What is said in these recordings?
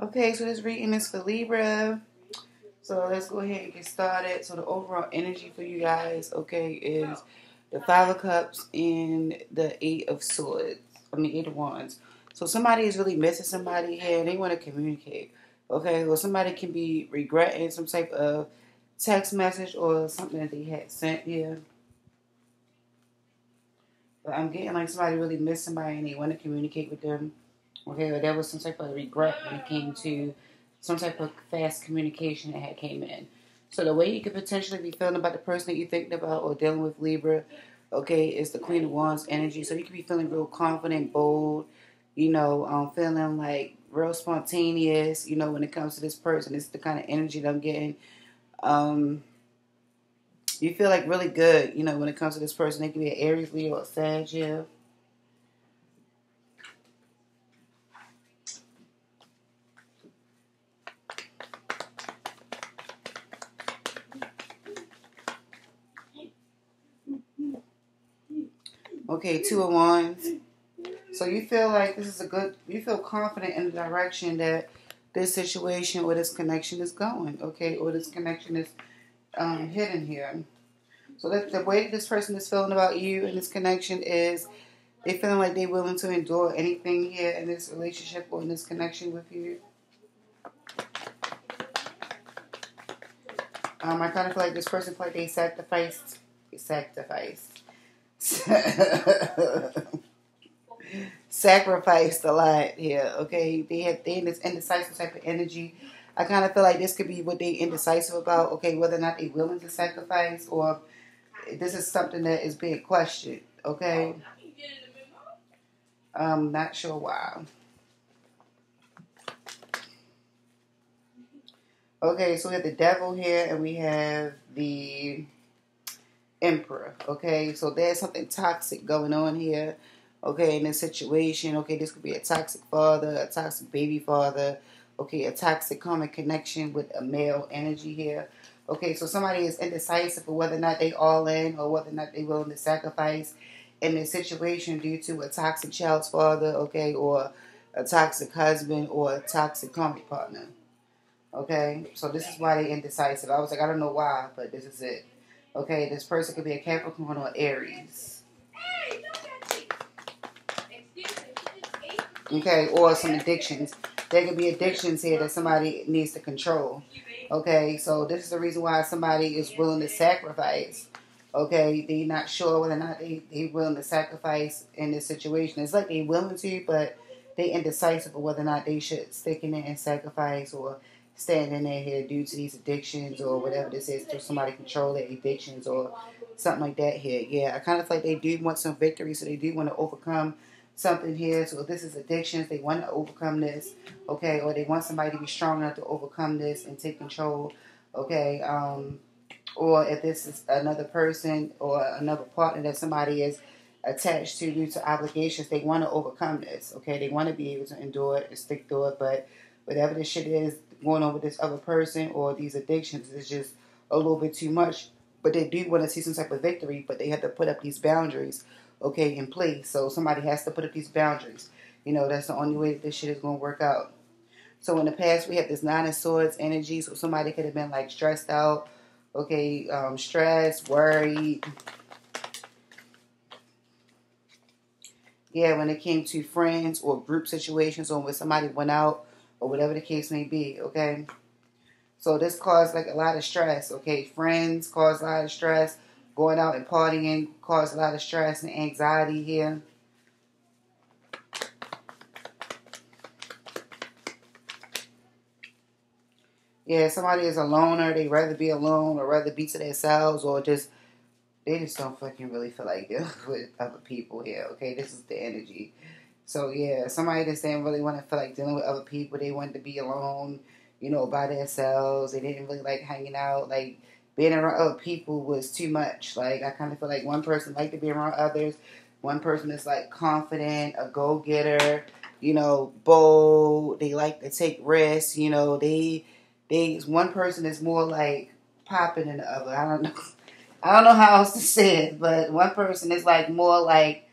Okay, so this reading is for Libra. So let's go ahead and get started. So the overall energy for you guys, okay, is the Five of Cups and the Eight of Swords. I mean, Eight of Wands. So somebody is really missing somebody here they want to communicate. Okay, or somebody can be regretting some type of text message or something that they had sent here. But I'm getting like somebody really missed somebody and they want to communicate with them. Okay, or there was some type of regret when it came to some type of fast communication that had came in. So the way you could potentially be feeling about the person that you're thinking about or dealing with Libra, okay, is the Queen of Wands energy. So you could be feeling real confident, bold, you know, um, feeling like real spontaneous, you know, when it comes to this person. It's the kind of energy that I'm getting. Um, you feel like really good, you know, when it comes to this person. They could be an Aries, Leo, or Sag, yeah. Okay, two of wands. So you feel like this is a good, you feel confident in the direction that this situation or this connection is going, okay, or this connection is um, hidden here. So that the way this person is feeling about you and this connection is they feeling like they're willing to endure anything here in this relationship or in this connection with you. Um, I kind of feel like this person feel like they sacrificed, sacrificed sacrificed a lot here. Okay, they have they in this indecisive type of energy. I kind of feel like this could be what they indecisive about. Okay, whether or not they're willing to sacrifice or this is something that is being questioned. Okay, I'm not sure why. Okay, so we have the devil here, and we have the emperor. Okay, so there's something toxic going on here. Okay, in this situation. Okay, this could be a toxic father, a toxic baby father. Okay, a toxic karmic connection with a male energy here. Okay, so somebody is indecisive of whether or not they all in or whether or not they willing to sacrifice in this situation due to a toxic child's father, okay, or a toxic husband or a toxic karmic partner. Okay, so this is why they indecisive. I was like, I don't know why, but this is it. Okay, this person could be a Capricorn or Aries. Okay, or some addictions. There could be addictions here that somebody needs to control. Okay, so this is the reason why somebody is willing to sacrifice. Okay, they're not sure whether or not they they willing to sacrifice in this situation. It's like they're willing to, but they're indecisive of whether or not they should stick in it and sacrifice or standing there here due to these addictions or whatever this is to somebody control their addictions or something like that here. Yeah, I kind of like they do want some victory, so they do want to overcome something here. So this is addictions, they want to overcome this, okay, or they want somebody to be strong enough to overcome this and take control, okay. Um, or if this is another person or another partner that somebody is attached to due to obligations, they want to overcome this, okay. They want to be able to endure it and stick through it, but whatever this shit is, going on with this other person or these addictions is just a little bit too much. But they do want to see some type of victory, but they have to put up these boundaries, okay, in place. So somebody has to put up these boundaries. You know, that's the only way that this shit is going to work out. So in the past, we had this Nine of Swords energy. So somebody could have been like stressed out, okay, um, stressed, worried. Yeah, when it came to friends or group situations or when somebody went out or whatever the case may be, okay? So this caused like a lot of stress, okay? Friends cause a lot of stress. Going out and partying caused a lot of stress and anxiety here. Yeah, somebody is a loner. They rather be alone or rather be to themselves or just they just don't fucking really feel like dealing with other people here. Okay, this is the energy. So yeah, somebody that didn't really want to feel like dealing with other people. They wanted to be alone, you know, by themselves. They didn't really like hanging out. Like being around other people was too much. Like I kind of feel like one person liked to be around others. One person is like confident, a go getter, you know, bold. They like to take risks. You know, they they one person is more like popping than the other. I don't know. I don't know how else to say it, but one person is like more like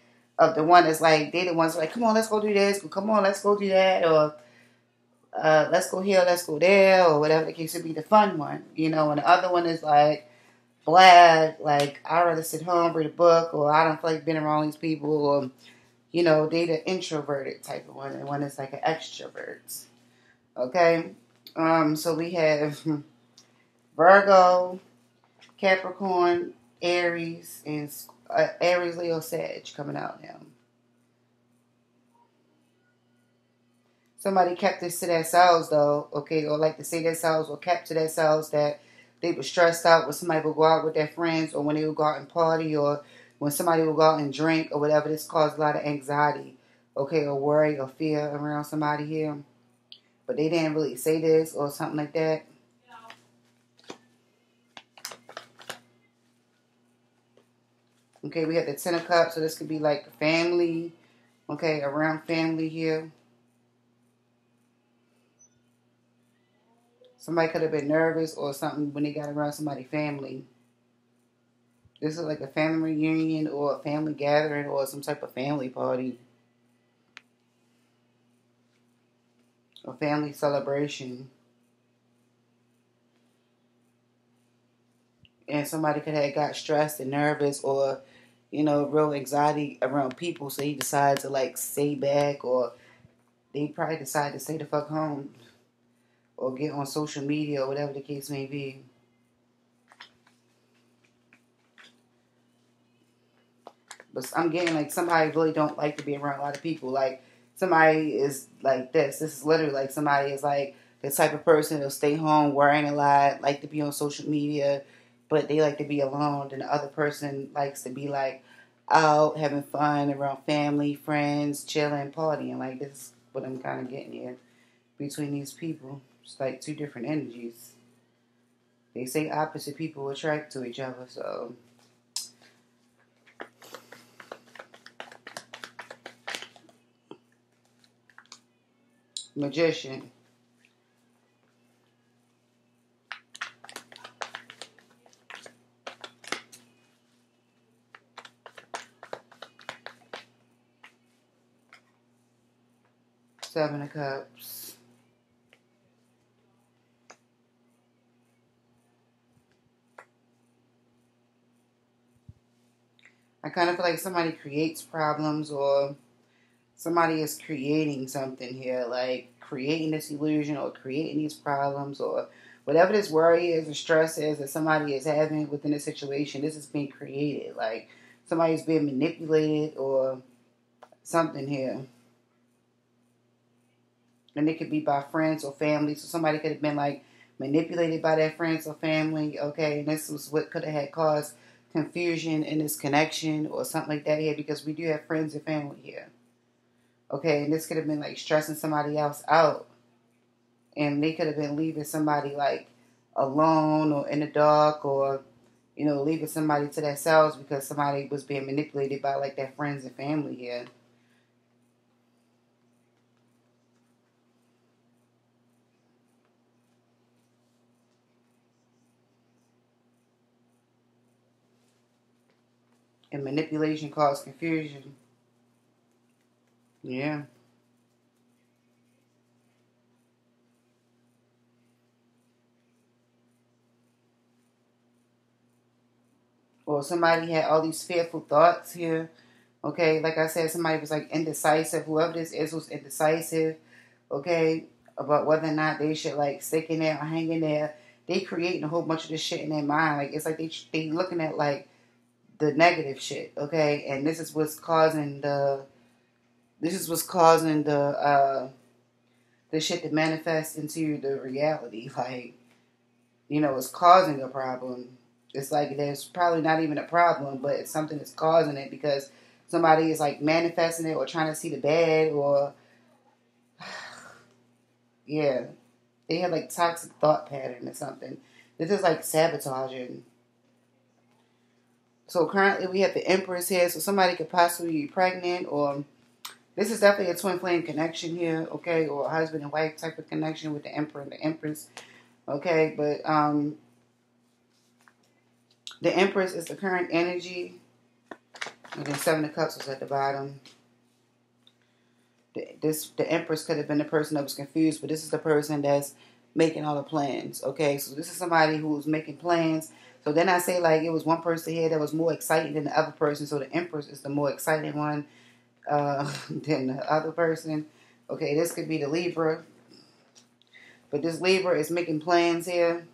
of the one that's like they the ones like, come on, let's go do this, come on, let's go do that, or uh, let's go here, let's go there, or whatever the case would be, the fun one, you know, and the other one is like black, like I'd rather sit home, read a book, or I don't feel like being around these people, or you know, they the introverted type of one, and one is like an extrovert. Okay, um, so we have Virgo, Capricorn, Aries, and uh, Aries, Leo, Sag coming out now. Somebody kept this to themselves though, okay, or like to say themselves or kept to themselves that they were stressed out when somebody would go out with their friends or when they would go out and party or when somebody would go out and drink or whatever. This caused a lot of anxiety, okay, or worry or fear around somebody here. But they didn't really say this or something like that. Okay, we have the Ten of Cups, so this could be like family, okay, around family here. Somebody could have been nervous or something when they got around somebody family. This is like a family reunion or a family gathering or some type of family party. A family celebration. And somebody could have got stressed and nervous or you know, real anxiety around people, so he decided to like stay back, or they probably decided to stay the fuck home, or get on social media, or whatever the case may be. But I'm getting like somebody really don't like to be around a lot of people. Like somebody is like this. This is literally like somebody is like the type of person that'll stay home, worrying a lot, like to be on social media, but they like to be alone. And the other person likes to be like out having fun around family, friends, chilling, partying. Like this is what I'm kind of getting here between these people. It's like two different energies. They say opposite people attract to each other, so. Magician. Seven of Cups. I kind of feel like somebody creates problems or somebody is creating something here, like creating this illusion or creating these problems or whatever this worry is or stress is that somebody is having within a situation. This is being created. Like somebody's being manipulated or something here and it could be by friends or family. So somebody could have been like manipulated by their friends or family. Okay, and this was what could have had caused confusion in this connection or something like that here because we do have friends and family here. Okay, and this could have been like stressing somebody else out, and they could have been leaving somebody like alone or in the dark or you know leaving somebody to themselves because somebody was being manipulated by like their friends and family here. And manipulation cause confusion. Yeah. Or somebody had all these fearful thoughts here. Okay, like I said, somebody was like indecisive. Whoever this is was indecisive. Okay, about whether or not they should like stick in there or hang in there. They creating a whole bunch of this shit in their mind. Like it's like they they looking at like the negative shit, okay? And this is what's causing the this is what's causing the uh the shit to manifest into the reality. Like, you know, it's causing a problem. It's like there's probably not even a problem, but it's something that's causing it because somebody is like manifesting it or trying to see the bad or yeah. They have like toxic thought pattern or something. This is like sabotaging so currently we have the Empress here, so somebody could possibly be pregnant, or this is definitely a twin flame connection here, okay, or husband and wife type of connection with the Emperor and the Empress, okay. But um, the Empress is the current energy, and then Seven of Cups was at the bottom. this the Empress could have been the person that was confused, but this is the person that's making all the plans. Okay, so this is somebody who's making plans. So then I say like it was one person here that was more exciting than the other person. So the Empress is the more exciting one uh, than the other person. Okay, this could be the Libra, but this Libra is making plans here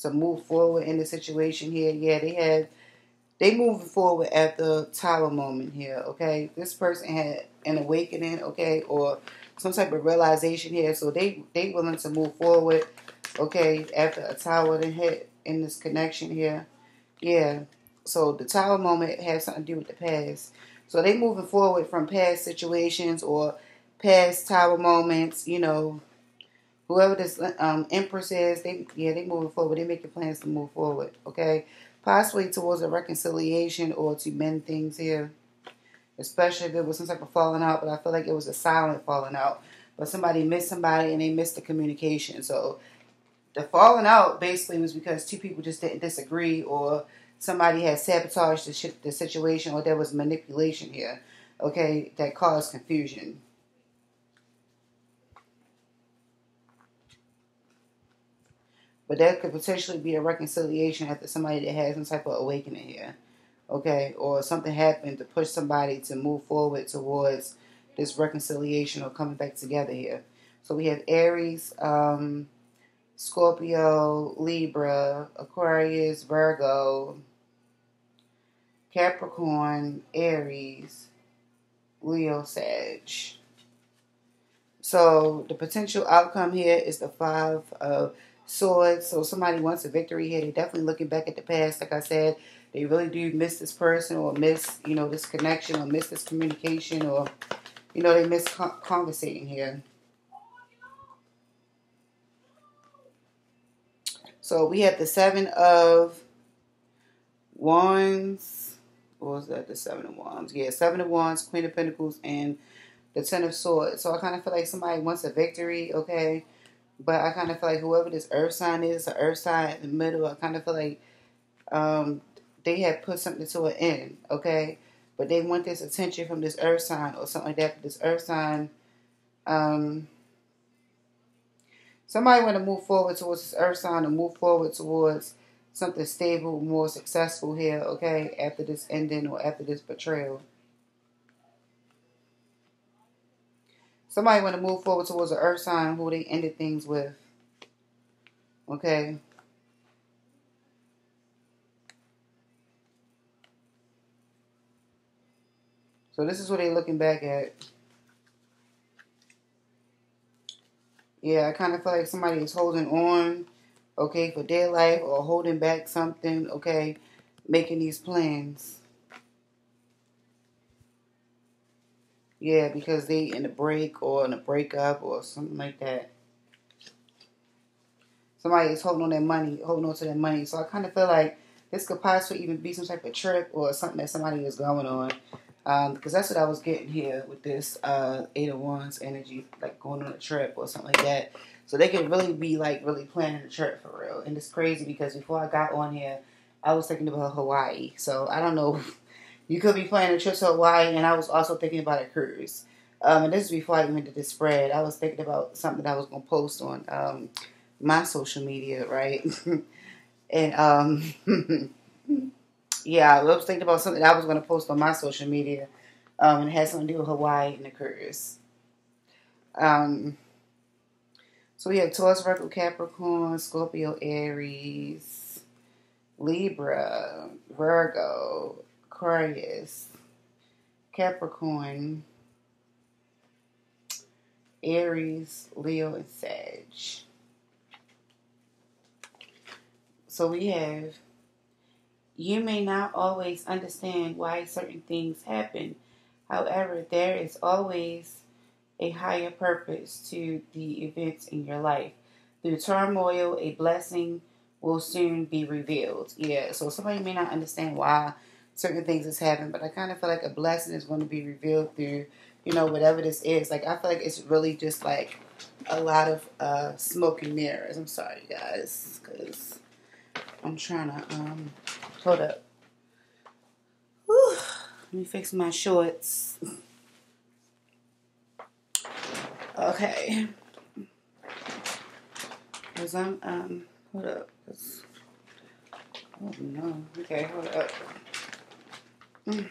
to move forward in the situation here. Yeah, they had they moving forward at the tower moment here, okay? This person had an awakening, okay, or some type of realization here. So they they willing to move forward, okay, after a tower they hit in this connection here. Yeah. So the tower moment has something to do with the past. So they moving forward from past situations or past tower moments, you know, whoever this um, empress is, they yeah, they moving forward. They making plans to move forward. Okay, possibly towards a reconciliation or to mend things here. Especially if it was some type of falling out, but I feel like it was a silent falling out. But somebody missed somebody and they missed the communication. So the falling out basically was because two people just didn't disagree or somebody had sabotaged the, the situation or there was manipulation here. Okay, that caused confusion. But that could potentially be a reconciliation after somebody that has some type of awakening here. Okay? Or something happened to push somebody to move forward towards this reconciliation or coming back together here. So we have Aries, um, Scorpio, Libra, Aquarius, Virgo, Capricorn, Aries, Leo, Sag. So the potential outcome here is the five of swords. So somebody wants a victory here. They're definitely looking back at the past. Like I said, they really do miss this person or miss, you know, this connection or miss this communication or, you know, they miss conversating here. So we have the seven of wands. What was that? The seven of wands. Yeah, seven of wands, queen of pentacles, and the ten of swords. So I kind of feel like somebody wants a victory, okay? But I kind of feel like whoever this earth sign is, the earth sign in the middle, I kind of feel like um, they have put something to an end, okay? But they want this attention from this earth sign or something like that. This earth sign, um, somebody want to move forward towards this earth sign and move forward towards something stable, more successful here, okay? After this ending or after this betrayal. Somebody want to move forward towards an earth sign who they ended things with. Okay. So this is what they're looking back at. Yeah, I kind of feel like somebody is holding on, okay, for their life or holding back something, okay, making these plans. Yeah, because they in a break or in a breakup or something like that. Somebody is holding on their money, holding on to their money. So I kind of feel like this could possibly even be some type of trip or something that somebody is going on. Um, because that's what I was getting here with this uh, Eight of Wands energy, like going on a trip or something like that. So they could really be like really planning a trip for real. And it's crazy because before I got on here, I was thinking about Hawaii. So I don't know you could be planning a trip to Hawaii, and I was also thinking about a cruise. Um, and this is before I even did the spread. I was thinking about something I was to post on um, my social media, right? and um, yeah, I was thinking about something I was going to post on my social media, um, it has something to do with Hawaii and the cruise. Um, so we have Taurus, Virgo, Capricorn, Scorpio, Aries, Libra, Virgo, Aquarius, Capricorn, Aries, Leo, and Sag. So we have, you may not always understand why certain things happen. However, there is always a higher purpose to the events in your life. Through turmoil, a blessing will soon be revealed. Yeah, so somebody may not understand why certain things has happened, but I kind of feel like a blessing is going to be revealed through, you know, whatever this is. Like I feel like it's really just like a lot of uh, smoke and mirrors. I'm sorry, guys, because I'm trying to um hold up. Whew. Let me fix my shorts. Okay. Cause I'm um hold up. Oh no. Okay, hold up. Mm.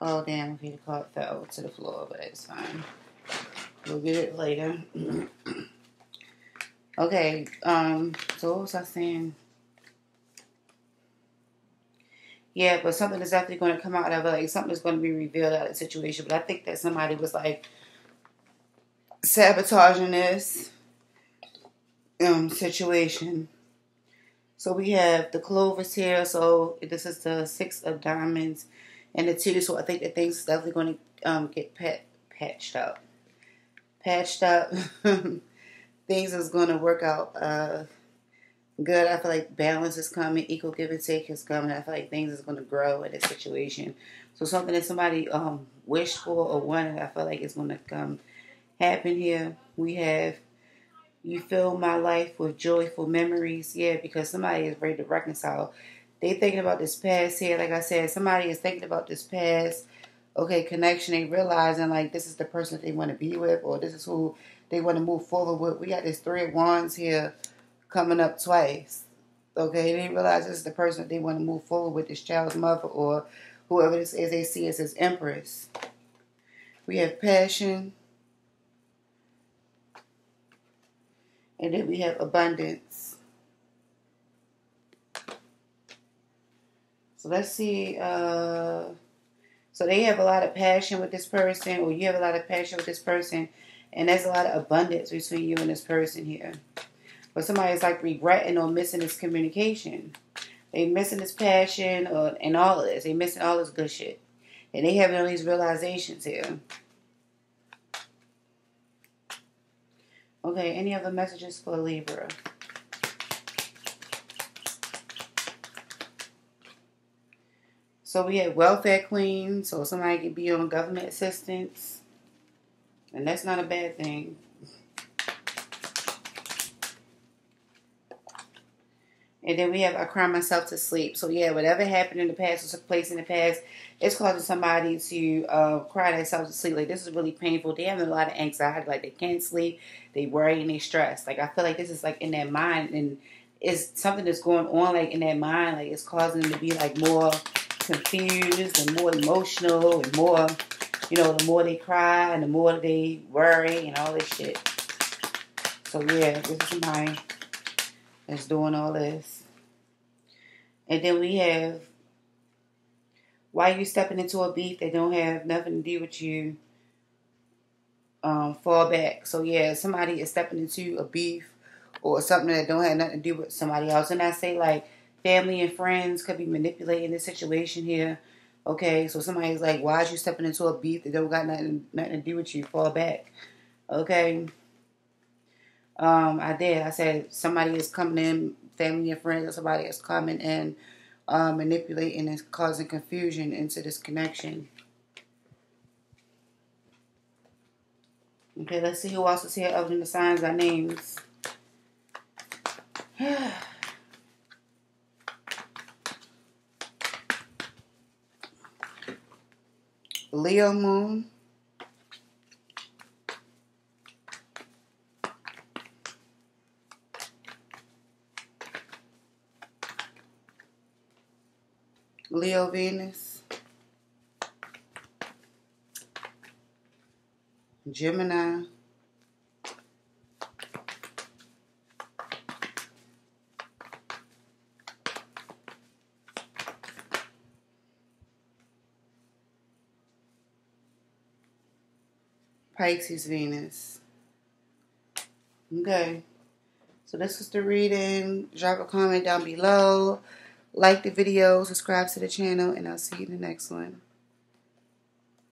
Oh damn, the card fell to the floor, but it's fine. We'll get it later. okay, um, so what was I saying? Yeah, but something is definitely going to come out of it. Like something is going to be revealed out of the situation. But I think that somebody was like sabotaging this um situation. So we have the clovers here. So this is the six of diamonds and the two. So I think that things is definitely going to um, get pat, patched up. Patched up. things is going to work out uh, good. I feel like balance is coming. Equal give and take is coming. I feel like things is going to grow in this situation. So something that somebody um, wished for or wanted, I feel like it's going to come happen here. We have you fill my life with joyful memories. Yeah, because somebody is ready to reconcile. They thinking about this past here. Like I said, somebody is thinking about this past. Okay, connection. They realizing like this is the person that they want to be with, or this is who they want to move forward with. We got this three of wands here coming up twice. Okay, they realize this is the person that they want to move forward with, this child's mother, or whoever this is they see as his empress. We have passion. And then we have abundance. So let's see. Uh, so they have a lot of passion with this person, or you have a lot of passion with this person, and there's a lot of abundance between you and this person here. But somebody's like regretting or missing this communication. They missing this passion or, and all of this. They missing all this good shit. And they having all these realizations here. Okay, any other messages for Libra? So we have welfare queen, so somebody could be on government assistance. And that's not a bad thing. And then we have I cry myself to sleep. So yeah, whatever happened in the past or took place in the past, it's causing somebody to uh, cry themselves to sleep. Like this is really painful. They have a lot of anxiety. Like they can't sleep. They worry and they stress. Like I feel like this is like in their mind and it's something that's going on like in their mind. Like it's causing them to be like more confused and more emotional and more, you know, the more they cry and the more they worry and all this shit. So yeah, this is somebody that's doing all this. And then we have why you stepping into a beef that don't have nothing to do with you. Um, fall back. So yeah, somebody is stepping into a beef or something that don't have nothing to do with somebody else. And I say like family and friends could be manipulating the situation here. Okay, so somebody's like, why is you stepping into a beef that don't got nothing nothing to do with you? Fall back. Okay. Um, I did. I said somebody is coming in family and friends or somebody is coming in, uh, manipulating and causing confusion into this connection. Okay, let's see who else is here other than the signs I names. Leo Moon. Leo Venus, Gemini, Pisces Venus. Okay. So this is the reading. Drop a comment down below. Like the video, subscribe to the channel, and I'll see you in the next one.